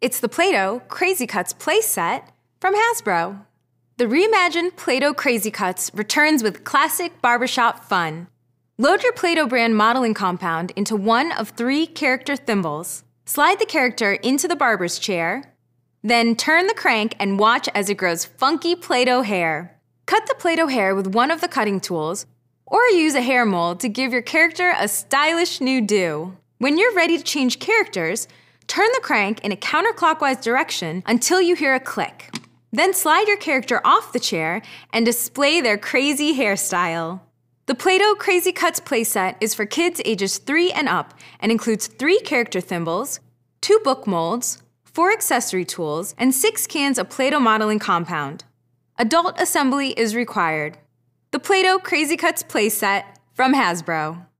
It's the Play Doh Crazy Cuts playset from Hasbro. The reimagined Play Doh Crazy Cuts returns with classic barbershop fun. Load your Play Doh brand modeling compound into one of three character thimbles. Slide the character into the barber's chair, then turn the crank and watch as it grows funky Play Doh hair. Cut the Play Doh hair with one of the cutting tools, or use a hair mold to give your character a stylish new do. When you're ready to change characters, turn the crank in a counterclockwise direction until you hear a click. Then slide your character off the chair and display their crazy hairstyle. The Play Doh Crazy Cuts playset is for kids ages 3 and up and includes 3 character thimbles, 2 book molds, 4 accessory tools, and 6 cans of Play Doh modeling compound. Adult assembly is required. The Play Doh Crazy Cuts playset from Hasbro.